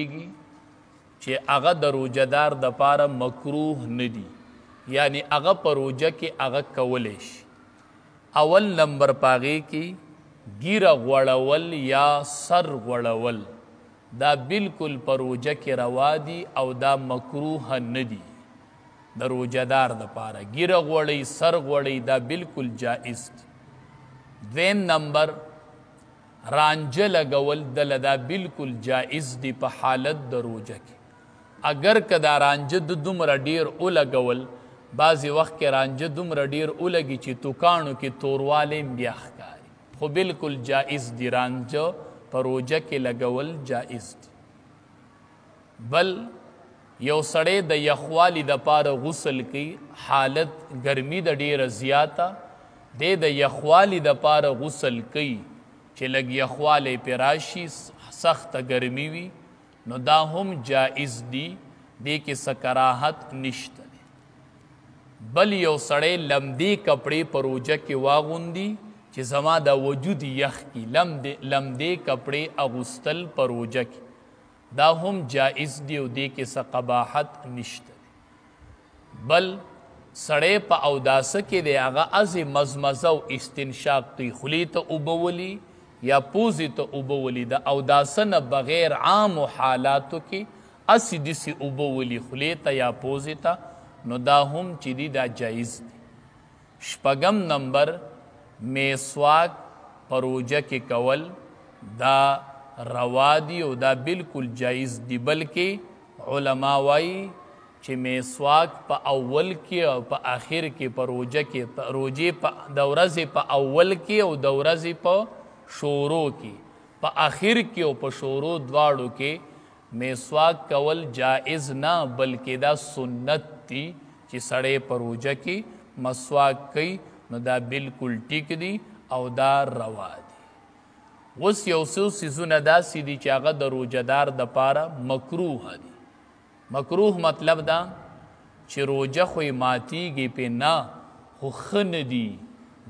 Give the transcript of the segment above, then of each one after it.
کیږي چې هغه د روجدار د پاره مکروه ندي یعنی هغه په روجه کې هغه کولې شي اول نمبر پاغي کې ګیره غړول یا سر غړول دا بالکل په روجه کې روا دي او دا مکروه ندي د روجدار د پاره ګیره غړی سر غړی دا بالکل جائز دي دویم نمبر رانجه لګول دله دا بلکل جائز دي په حالت د روژه کې اګر که دا رانجه د دومره ډیر ولګول بعضې وخت کې رانجه دومره ډیر ولګي چې توکانو کې توروالی هم بیا ښکاري خو بلکل جائز دي رانجه په روژه کې لګول جائز دي بل یو سړی د یخوالي د پاره غسل کوي حالت ګرمي د ډیره زیاته دی د یخوالي د پاره غسل کوي چې لګ یخواله پراشي سخت ګرمي وي نو دا هم جائز دی دې کې سکراحت نشته بل یو سړی لمدې کپڑے پر اوجه کې واغوندي چې زما د وجود یخ کی لمدې لمدې کپڑے اغوستل پر اوجه کې دا هم جائز دی او دې کې څه قباحت نشته دی بل سړی په اوداسه کې دی هغه ازې مزمزه او استنشاق کوي خولې ته اوبه ولي یا پوزې ته اوبه ولي د اوداسه نه بغیر عامو حالاتو کې اسی دسی اوبه ولی خلی ته یا پوزی ته نو دا هم چې دی دا جایز دی شپږم نمبر، میسواک په روژه کې کول دا روا دي او دا بالکل جایز دي بلکې علما وايي چې میسواک په اول کې او په اخر کې په روژه کې روژې په د ورځې په اول کې او د ورځې په شورو کې په اخر کې او په شورو دواړو کې میسواک کول جائز نه بلکه دا سنت دي چي سړی په روژه کي مسواک کوي نو دا بلکل ټیک دي او دا روا دي اوس یو څو سیزونه داسي دي چي هغه د روژه دار د پاره مکروه دي مکروه مطلب دا چي روژه خو یې ماتیږي په نه خو ښه نه دي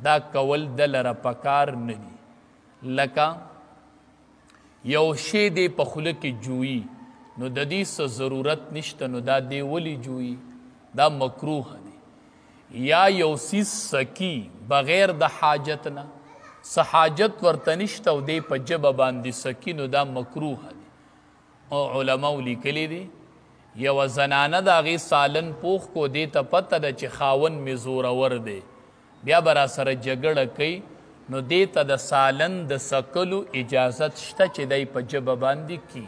دا کول د لره پکار نه دي لکه یو شی دی په خوله کې جویی نو د دې څه ضرورت نشته نو دا دی ولی جویی دا مکروه دی یا یو سیس سکی بغیر د حاجت نه څه حاجت ورته نشته او دی په جبه باندې سکی نو دا مکروه دی او علماء لیکلی دی یو زنانه د هغې سالن پوخ کو دی ته پته ده چې خاون مې زورور دی بیا به راسره جګړه کوي نو دې ته د سالن د سکلو اجازت شته چې دی په جبه باندې کی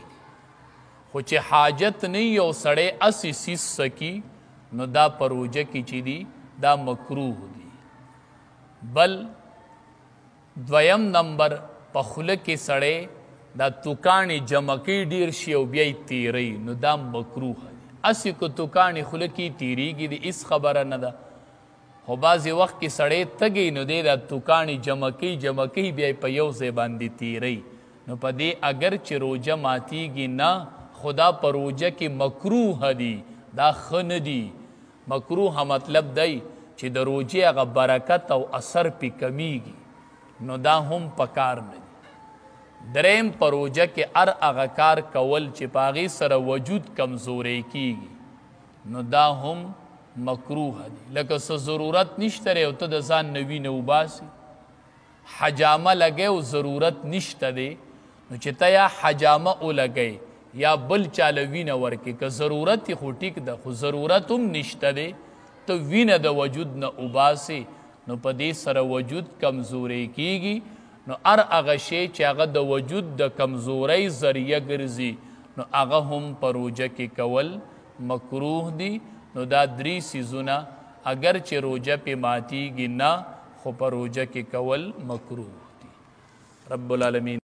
خو چې حاجت نه یو سړی اسی سیس سکی نو دا پروژه کې چې دی دا مکروه دی بل دویم نمبر په خوله کې سړی دا توکانی جمکی ډیر شي او بیا تیری نو دا مکروه دی اسی کو توکانی خوله کې تیریږي د اس خبره نه ده خو بعضی وخت کی سړی تږی نو دی دا توکاڼی جمع کوي جمع کوي بیا یې په یو ځای باندی تیروي نو په دی اګر چی روژه ماتیږي نه خو دا په روژه کی مکروه دي دا ښه نه دي مکروه مطلب دی چی د روژی هغه برکت او اثر پی کمیږي نو دا هم پکار نه دي دریم په روژه کی هر هغه کار کول چی په هغی سره وجود کمزوری کیږي نو دا هم مکروه دی لکه څه ضرورت نشته دی او ته د ځان نه وینه وباسي حجامه لګی او ضرورت نشته دی نو چې ته یا حجامه ولګی یا بل چاله وینه ورکې که ضرورت خو ټیک ده خو ضرورت هم نشته دی ته وینه د وجود نه وباسي نو په دې سره وجود کمزوري کیږي نو ار هغه شی چې هغه د وجود د کمزورۍ ذریعہ ګرځي نو هغه هم په روژه کې کول مکروه دي نو دا درې سیزونه اگر چې روژه پې ماتیږي نه خو په روژه کې کول مکروه دي رب العالمین